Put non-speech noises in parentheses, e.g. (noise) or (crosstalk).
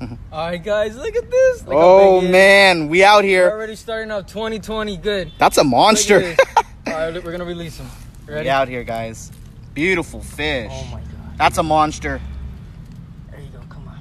Mm-hmm. All right, guys, look at this. Look oh man, we out here. We're already starting off 2020 good. That's a monster. (laughs) All right, we're gonna release him. Ready? We out here, guys. Beautiful fish. Oh my god. That's a monster. There you go. Come on.